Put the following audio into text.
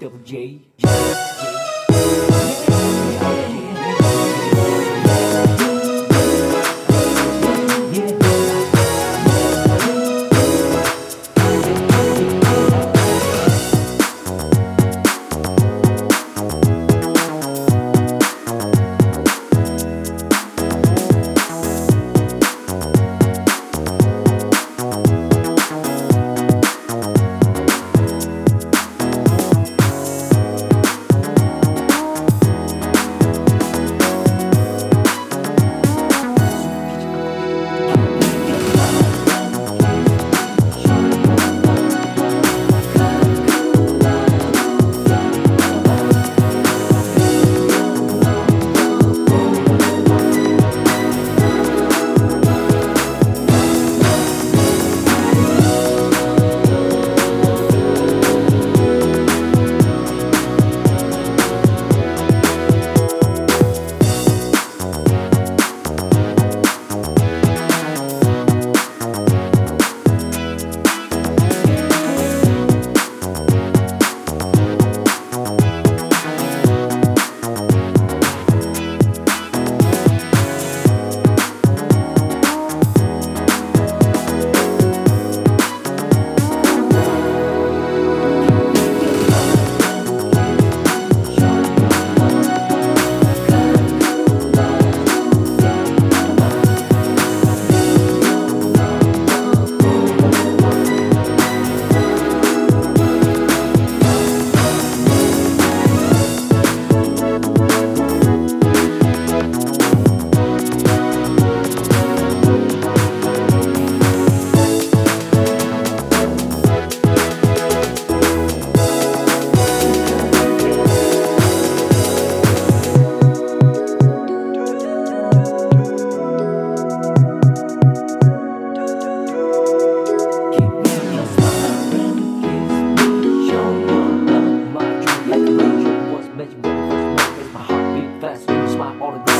J, J, J. 包了